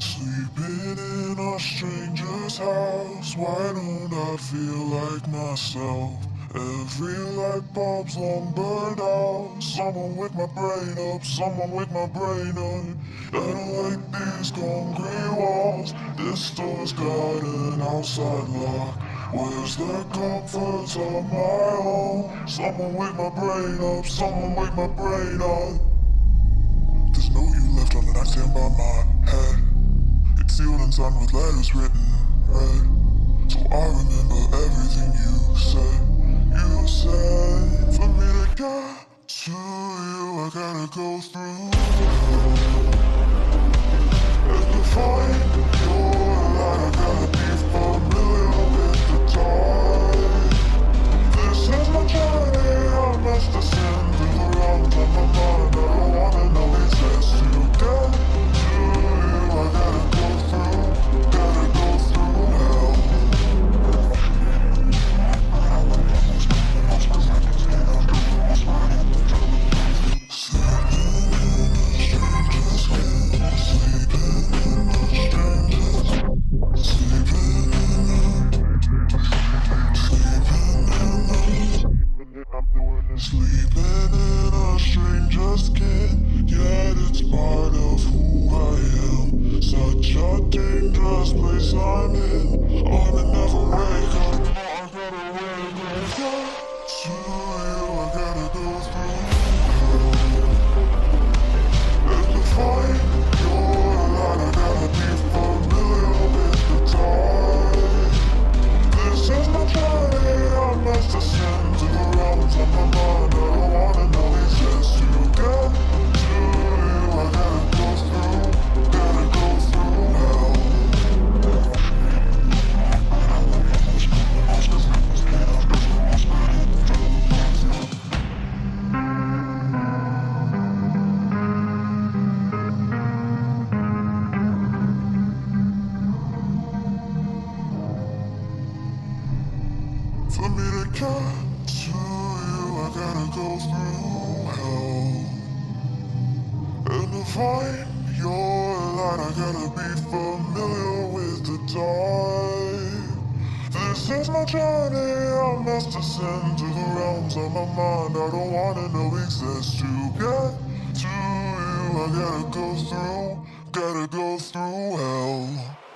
Sleeping in a stranger's house, why don't I feel like myself? Every light bulb's long burned out. Someone wake my brain up, someone wake my brain up. I don't like these concrete walls. This door's got an outside lock. Where's the comforts of my home? Someone wake my brain up, someone wake my brain up. There's no you left on the nightstand by my head. And signed with letters written red. So I remember everything you said. You said for me to get to you, I gotta go through. Sleeping in a stranger's skin, yet it's part For me to to you, I gotta go through hell. And to find your light, I gotta be familiar with the dark. This is my journey, I must ascend to the realms of my mind. I don't wanna know exist to get to you. I gotta go through, gotta go through hell.